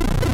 you